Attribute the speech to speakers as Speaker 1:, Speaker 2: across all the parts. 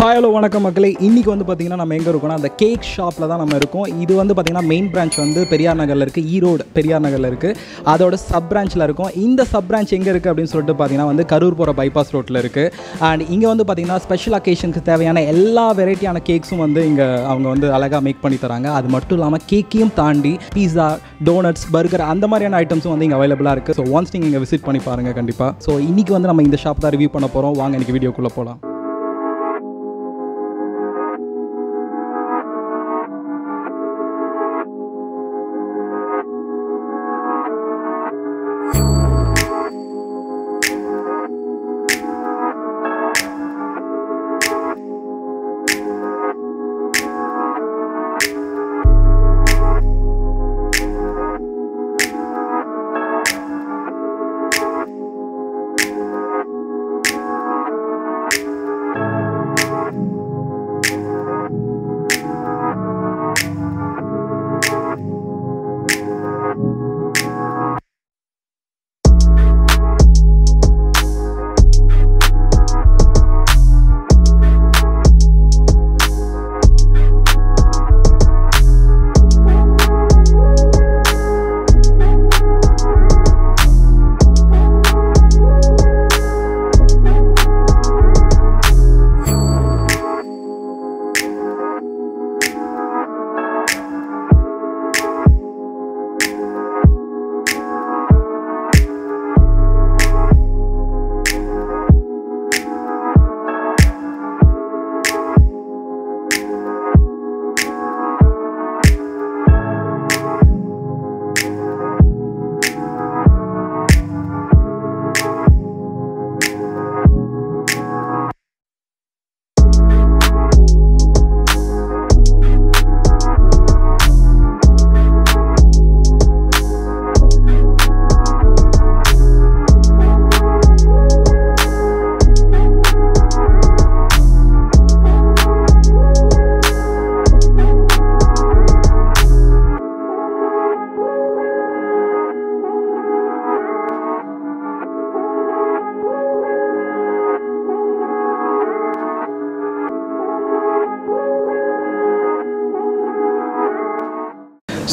Speaker 1: Hi hello வணக்கம் மக்களே. இன்றைக்கி வந்து பார்த்திங்கன்னா நம்ம எங்கே இருக்கோம்னா அந்த கேக் ஷாப்பில் தான் நம்ம இருக்கோம். இது வந்து பார்த்திங்கன்னா மெயின் பிரான்ச் வந்து பெரியார் நகரில் இருக்குது ஈரோடு பெரியார் நகரில் இருக்குது அதோட சப் பிரான்ச்சில் இருக்கும். இந்த சப் பிரான்ச் எங்கே இருக்குது அப்படின்னு சொல்லிட்டு பார்த்தீங்கன்னா வந்து கரூர் போகிற பைபாஸ் ரோட்டில் இருக்குது அண்ட் இங்கே வந்து பார்த்திங்கன்னா ஸ்பெஷல் அக்கேஷனுக்கு தேவையான எல்லா வெரைட்டியான கேக்ஸும் வந்து இங்கே அவங்க வந்து அழகாக மேக் பண்ணி தராங்க. அது மட்டும் இல்லாமல் கேக்கையும் தாண்டி பீஸா டோனட்ஸ் பர்கர் அந்த மாதிரியான ஐட்டம்ஸும் வந்து இங்கே அவைலபிளாக இருக்குது ஸோ ஒன்ஸ் நீங்கள் இங்கே விசிட் பண்ணி பாருங்கள் கண்டிப்பாக ஸோ இன்றைக்கி வந்து நம்ம இந்த ஷாப் தான் ரிவ்யூ பண்ண போகிறோம் வாங்க இன்றைக்கி வீடியோக்குள்ளே போகலாம்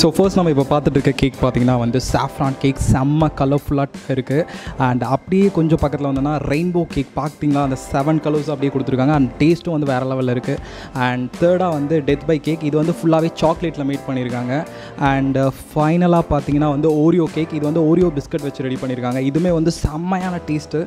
Speaker 1: ஸோ ஃபர்ஸ்ட் நம்ம இப்போ பார்த்துட்டு இருக்க கேக் பார்த்தீங்கன்னா வந்து சாஃப்ரான் கேக் செம்ம கலர்ஃபுல்லாக இருக்குது அண்ட் அப்படியே கொஞ்சம் பக்கத்தில் வந்தோன்னா ரெயின்போ கேக் பார்த்தீங்களா அந்த செவன் கலர்ஸ் அப்படியே கொடுத்துருக்காங்க. அண்ட் டேஸ்ட்டும் வந்து வேறு லெவலில் இருக்குது அண்ட் தேர்டாக வந்து டெத் பை கேக் இது வந்து ஃபுல்லாகவே சாக்லேட்டில் மேட் பண்ணியிருக்காங்க அண்ட் ஃபைனலாக பார்த்தீங்கன்னா வந்து ஓரியோ கேக் இது வந்து ஓரியோ பிஸ்கட் வச்சு ரெடி பண்ணியிருக்காங்க இதுவுமே வந்து செம்மையான டேஸ்ட்டு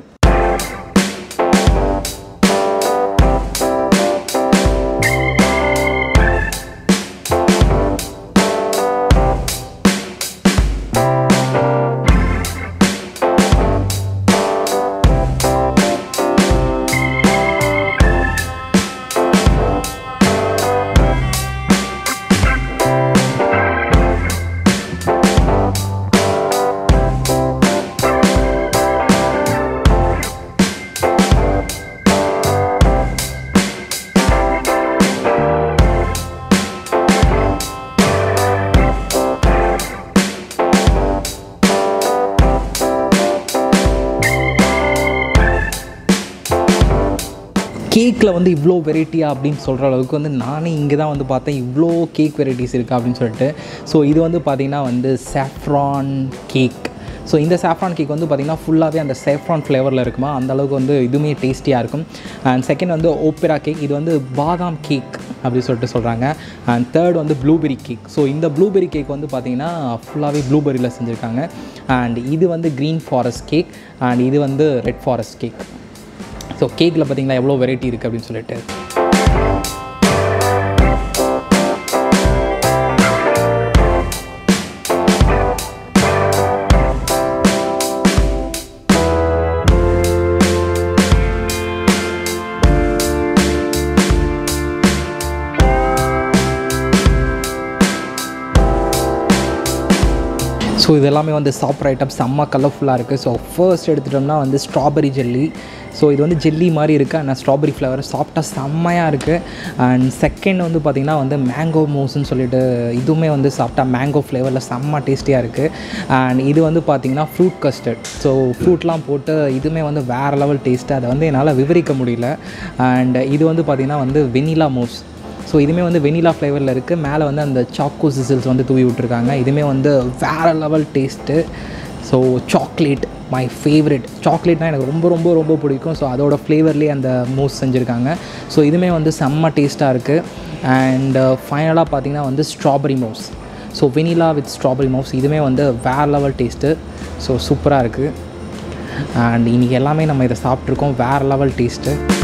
Speaker 1: கேக்கில் வந்து இவ்வளோ வெரைட்டியா அப்படின்னு சொல்கிற அளவுக்கு வந்து நானே இங்கே தான் வந்து பார்த்தேன் இவ்வளோ கேக் வெரைட்டிஸ் இருக்குது அப்படின்னு சொல்லிட்டு. ஸோ இது வந்து பார்த்திங்கன்னா வந்து சாஃப்ரான் கேக் ஸோ இந்த சாஃப்ரான் கேக் வந்து பார்த்திங்கன்னா ஃபுல்லாகவே அந்த சேஃப்ரான் ஃப்ளேவரில் இருக்குமா? அந்த அளவுக்கு வந்து இதுவுமே டேஸ்டியாக இருக்கும். அண்ட் செகண்ட் வந்து ஓப்பெரா கேக் இது வந்து பாதாம் கேக் அப்படின்னு சொல்லிட்டு சொல்கிறாங்க அண்ட் தேர்ட் வந்து ப்ளூபெரி கேக் ஸோ இந்த ப்ளூபெரி கேக் வந்து பார்த்திங்கன்னா ஃபுல்லாகவே ப்ளூபெரியில் செஞ்சுருக்காங்க. அண்ட் இது வந்து க்ரீன் ஃபாரஸ்ட் கேக் அண்ட் இது வந்து ரெட் ஃபாரஸ்ட் கேக் ஸோ கேக்கில் பார்த்தீங்களா எவ்வளோ வெரைட்டி இருக்குது அப்படின்னு சொல்லிட்டு? ஸோ இதெல்லாமே இது எல்லாமே வந்து சாப்பிட்ற ஐட்டம் செம்ம கலர்ஃபுல்லாக இருக்குது ஸோ ஃபர்ஸ்ட் எடுத்துட்டோம்னா வந்து ஸ்ட்ராபெரி ஜெல்லி ஸோ இது வந்து ஜெல்லி மாதிரி இருக்குது ஆனால் ஸ்ட்ராபெரி ஃப்ளேவர் சாப்பிட்டா செம்மையாக இருக்குது அண்ட் செகண்ட் வந்து பார்த்திங்கன்னா வந்து மேங்கோ மூஸ்ன்னு சொல்லிட்டு இதுவுமே வந்து சாப்பிட்டா மேங்கோ ஃப்ளேவரில் செம்ம டேஸ்டியாக இருக்குது அண்ட் இது வந்து பார்த்திங்கன்னா ஃப்ரூட் கஸ்டர்ட் ஸோ ஃப்ரூட்லாம் போட்டு இதுவுமே வந்து வேறு லெவல் டேஸ்ட்டு அதை வந்து என்னால் விவரிக்க முடியல. அண்ட் இது வந்து பார்த்திங்கன்னா வந்து வெனிலா மூஸ் ஸோ இதுவுமே வந்து வெனிலா ஃப்ளேவரில் இருக்குது மேலே வந்து அந்த சாக்கோ சிசில்ஸ் வந்து தூவி விட்ருக்காங்க இதுவுமே வந்து வேறு level taste so chocolate my favourite சாக்லேட்னால் எனக்கு ரொம்ப ரொம்ப ரொம்ப பிடிக்கும். ஸோ அதோட ஃப்ளேவர்லேயே அந்த மூஸ் செஞ்சுருக்காங்க. ஸோ இதுவுமே வந்து செம்ம டேஸ்ட்டாக இருக்குது அண்ட் ஃபைனலாக uh, பார்த்தீங்கன்னா வந்து strawberry mousse so vanilla with strawberry mousse இதுவுமே வந்து வேறு லெவல் டேஸ்ட்டு ஸோ சூப்பராக இருக்குது அண்ட் இன்றைக்கி எல்லாமே நம்ம இதை சாப்பிட்ருக்கோம் வேறு லெவல் டேஸ்ட்டு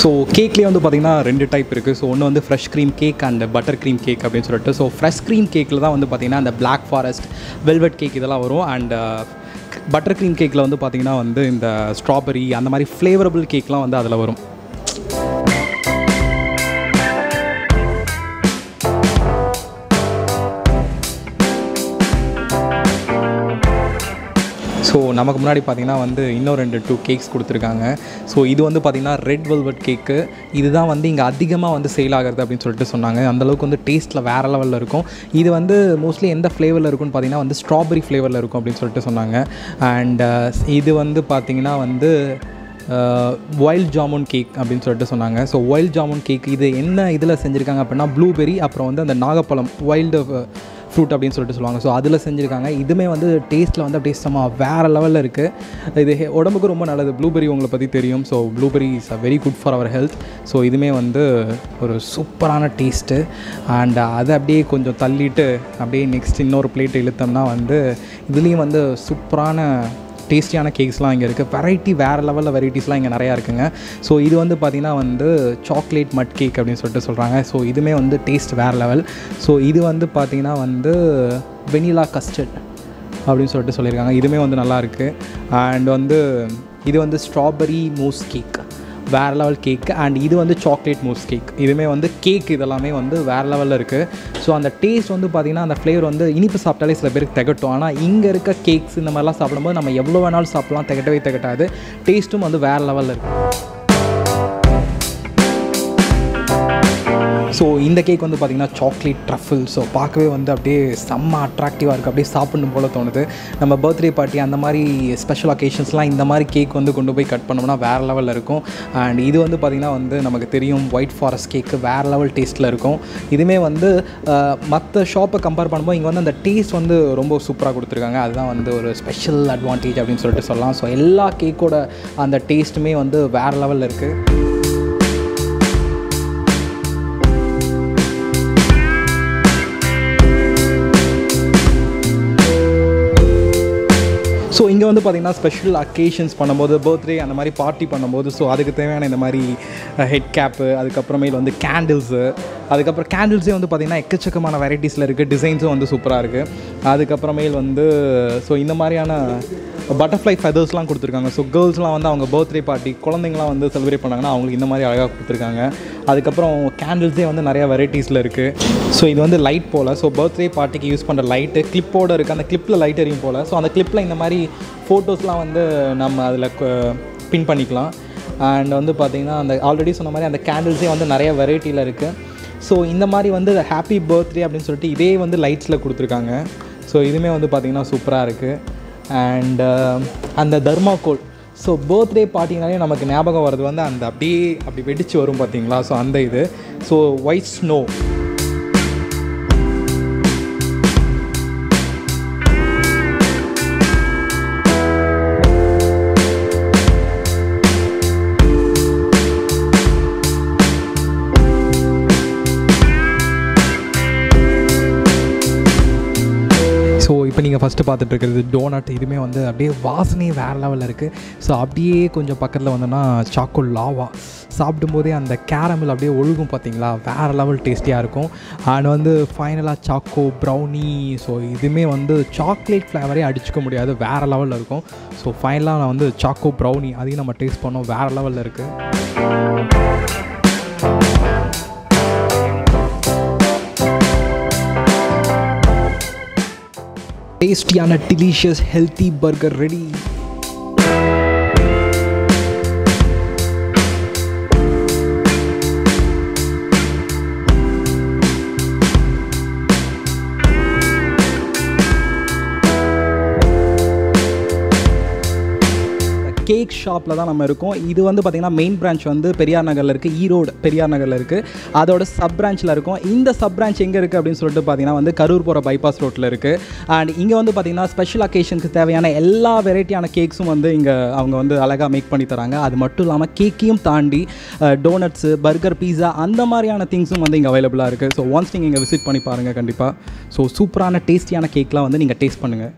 Speaker 1: ஸோ கேக்லேயே வந்து பார்த்திங்கன்னா ரெண்டு டைப் இருக்குது ஸோ ஒன்று வந்து fresh cream cake and butter cream cake அப்படின்னு சொல்லிட்டு. ஸோ ஃப்ரெஷ் க்ரீம் கேக்கில் தான் வந்து பார்த்திங்கன்னா அந்த பிளாக் ஃபாரஸ்ட் வெல்வெட் கேக் இதெல்லாம் வரும். அண்ட் பட்டர் க்ரீம் கேக்கில் வந்து பார்த்திங்கன்னா வந்து இந்த ஸ்ட்ராபெரி அந்த மாதிரி ஃப்ளேவரபிள் கேக்லாம் வந்து அதில் வரும். ஸோ நமக்கு முன்னாடி பார்த்தீங்கன்னா வந்து இன்னும் ரெண்டு டூ கேக்ஸ் கொடுத்துருக்காங்க. ஸோ இது வந்து பார்த்திங்கன்னா ரெட் வெல்வெட் கேக்கு இதுதான் வந்து இங்கே அதிகமாக வந்து சேல் ஆகிறது அப்படின்னு சொல்லிட்டு சொன்னாங்க. அந்தளவுக்கு வந்து டேஸ்ட்டில் வேறு லெவலில் இருக்கும். இது வந்து மோஸ்ட்லி எந்த ஃப்ளேவரில் இருக்கும்னு பார்த்தீங்கன்னா வந்து ஸ்ட்ராபெரி ஃப்ளேவரில் இருக்கும் அப்படின்னு சொல்லிட்டு சொன்னாங்க. அண்ட் uh, இது வந்து பார்த்திங்கன்னா வந்து ஒயில்ட் ஜாமுன் கேக் அப்படின்னு சொல்லிட்டு சொன்னாங்க. ஸோ ஒயில்ட் ஜாமுன் கேக் இது என்ன இதில் செஞ்சுருக்காங்க அப்படின்னா ப்ளூபெரி அப்புறம் வந்து அந்த நாகப்பழம் வைல்டு ஃப்ரூட் அப்படின்னு சொல்லிட்டு சொல்லுவாங்க. ஸோ அதில் செஞ்சுருக்காங்க. இதுவுமே வந்து டேஸ்ட்டில் வந்து அப்படியே செம்ம வேறு லெவலில் இருக்குது இது உடம்புக்கு ரொம்ப நல்லது. ப்ளூபெரி உங்களை பற்றி தெரியும். So blueberry is a very good for our health so இதுவுமே வந்து ஒரு சூப்பரான டேஸ்ட்டு அண்ட் அதை அப்படியே கொஞ்சம் தள்ளிட்டு அப்படியே நெக்ஸ்ட் இன்னொரு பிளேட் இழுத்தோம்னா வந்து இதுலேயும் வந்து சூப்பரான டேஸ்டியான கேக்ஸ்லாம் இங்கே இருக்குது வெரைட்டி வேறு லெவலில் வெரைட்டிஸ்லாம் இங்கே நிறையா இருக்குங்க. ஸோ இது வந்து பார்த்திங்கன்னா வந்து சாக்லேட் மட் கேக் அப்படின்னு சொல்லிட்டு சொல்கிறாங்க ஸோ இதுவுமே வந்து டேஸ்ட் வேறு லெவல் ஸோ இது வந்து பார்த்திங்கன்னா வந்து வெனிலா கஸ்டர்ட் அப்படின்னு சொல்லிட்டு சொல்லியிருக்காங்க. இதுவுமே வந்து நல்லா இருக்குது அண்ட் வந்து இது வந்து ஸ்ட்ராபெரி மூஸ் கேக் வேறு லெவல் கேக் அண்ட் இது வந்து சாக்லேட் மூஸ் கேக் இதுவுமே வந்து கேக் இதெல்லாமே வந்து வேறு லெவலில் இருக்குது ஸோ அந்த டேஸ்ட் வந்து பார்த்திங்கன்னா அந்த ஃப்ளேவர் வந்து இனிப்பு சாப்பிட்டாலே சில பேருக்கு திகட்டும். ஆனால் இங்கே இருக்க கேக்ஸ் இந்த மாதிரிலாம் சாப்பிடும்போது நம்ம எவ்வளோ வேணாலும் சாப்பிட்லாம். திகட்டவே திகட்டாது. டேஸ்ட்டும் வந்து வேறு லெவலில் இருக்குது ஸோ இந்த கேக் வந்து பார்த்திங்கன்னா சாக்லேட் ட்ரஃபிள் ஸோ பார்க்கவே வந்து அப்படியே செம்ம அட்ராக்டிவாக இருக்குது அப்படியே சாப்பிடணும் போல தோணுது. நம்ம பர்த்டே பார்ட்டி அந்த மாதிரி ஸ்பெஷல் அக்கேஷன்ஸ்லாம் இந்த மாதிரி கேக் வந்து கொண்டு போய் கட் பண்ணோம்னா வேறு லெவலில் இருக்கும். அண்ட் இது வந்து பார்த்திங்கன்னா வந்து நமக்கு தெரியும் ஒயிட் ஃபாரஸ்ட் கேக்கு வேறு லெவல் டேஸ்ட்டில் இருக்கும். இதுவுமே வந்து மற்ற ஷாப்பை கம்பேர் பண்ணும்போது இங்கே வந்து அந்த டேஸ்ட் வந்து ரொம்ப சூப்பராக கொடுத்துருக்காங்க. அதுதான் வந்து ஒரு ஸ்பெஷல் அட்வான்டேஜ் அப்படின்னு சொல்லிட்டு சொல்லலாம். ஸோ எல்லா கேக்கோட அந்த டேஸ்ட்டுமே வந்து வேறு லெவலில் இருக்குது இங்கே வந்து பார்த்திங்கன்னா ஸ்பெஷல் அக்கேஷன்ஸ் பண்ணும்போது பர்த்டே அந்த மாதிரி பார்ட்டி பண்ணும்போது ஸோ அதுக்கு தேவையான இந்த மாதிரி ஹெட் கேப்பு அதுக்கப்புறமேல் வந்து கேண்டில்ஸு அதுக்கப்புறம் கேண்டில்ஸே வந்து பார்த்திங்கன்னா எக்கச்சக்கமான வெரைட்டிஸில் இருக்குது டிசைன்ஸும் வந்து சூப்பராக இருக்குது அதுக்கப்புறமேல் வந்து ஸோ இந்த மாதிரியான பட்டர்ஃப்ளை ஃபெதர்ஸ்லாம் கொடுத்துருக்காங்க. ஸோ கேர்ள்ஸ்லாம் வந்து அவங்க பர்த்டே பார்ட்டி குழந்தைங்களாம் வந்து செலிப்ரேட் பண்ணாங்கன்னா அவங்களுக்கு இந்த மாதிரி அழகாக கொடுத்துருக்காங்க. அதுக்கப்புறம் கேண்டில்ஸே வந்து நிறைய வெரைட்டிஸில் இருக்குது ஸோ இது வந்து லைட் போல். ஸோ பர்த்டே பார்ட்டிக்கு யூஸ் பண்ணுற லைட்டு கிளிப்போடு இருக்குது அந்த கிளிப்பில் லைட் எரியும் போல். ஸோ அந்த கிளிப்பில் இந்த மாதிரி ஃபோட்டோஸ்லாம் வந்து நம்ம அதில் பின் பண்ணிக்கலாம். அண்ட் வந்து பார்த்திங்கன்னா அந்த ஆல்ரெடி சொன்ன மாதிரி அந்த கேண்டில்ஸே வந்து நிறைய வெரைட்டியில் இருக்குது ஸோ இந்த மாதிரி வந்து ஹாப்பி பர்த்டே அப்படின்னு சொல்லிட்டு இதே வந்து லைட்ஸில் கொடுத்துருக்காங்க. ஸோ இதுவுமே வந்து பார்த்திங்கன்னா சூப்பராக இருக்குது அண்ட் uh, அந்த தர்மாக்கோல் ஸோ பர்த்டே பார்ட்டினாலே நமக்கு ஞாபகம் வர்றது வந்து அந்த அப்படியே அப்படி வெடிச்சு வரும் பார்த்தீங்களா? ஸோ அந்த இது. ஸோ ஒயிட் ஸ்னோ ஸோ இப்போ நீங்கள் ஃபஸ்ட்டு பார்த்துட்டு இருக்கிறது டோனட் இதுவுமே வந்து அப்படியே வாசனையே வேறு லெவலில் இருக்குது ஸோ அப்படியே கொஞ்சம் பக்கத்தில் வந்தோன்னா சாக்கோ லாவா சாப்பிடும்போதே அந்த கேரமில் அப்படியே ஒழுகும் பார்த்தீங்களா? வேறு லெவல் டேஸ்டியாக இருக்கும். அண்ட் வந்து ஃபைனலாக சாக்கோ ப்ரௌனி ஸோ இதுவுமே வந்து சாக்லேட் ஃப்ளேவரே அடிச்சுக்க முடியாது. வேறு லெவலில் இருக்கும். ஸோ ஃபைனலாக நான் வந்து சாக்கோ ப்ரௌனி அதையும் நம்ம டேஸ்ட் பண்ணோம். வேறு லெவலில் இருக்குது டேஸ்டியான delicious healthy burger ready cake ஷாப்பில் தான் நம்ம இருக்கோம். இது வந்து பார்த்திங்கன்னா மெயின் பிரான்ச் வந்து பெரியார் நகரில் இருக்குது ஈரோடு பெரியார் நகரில் இருக்குது அதோட சப் பிரான்ச்சில் இருக்கும். இந்த சப் பிரான்ச் எங்கே இருக்குது அப்படின்னு சொல்லிட்டு பார்த்தீங்கன்னா வந்து கரூர் போகிற பைபாஸ் ரோட்டில் இருக்குது அண்ட் இங்கே வந்து பார்த்திங்கன்னா ஸ்பெஷல் அக்கேஷனுக்கு தேவையான எல்லா வெரைட்டியான கேக்ஸும் வந்து இங்கே அவங்க வந்து அழகாக மேக் பண்ணி தராங்க. அது மட்டும் இல்லாமல் கேக்கையும் தாண்டி டோனட்ஸு பர்கர் பீஸா அந்த மாதிரியான திங்ஸும் வந்து இங்கே அவைலபிளாக இருக்குது ஸோ ஒன்ஸ் நீங்கள் இங்கே விசிட் பண்ணி பாருங்கள் கண்டிப்பாக ஸோ சூப்பரான டேஸ்டியான கேக்லாம் வந்து நீங்கள் டேஸ்ட் பண்ணுங்கள்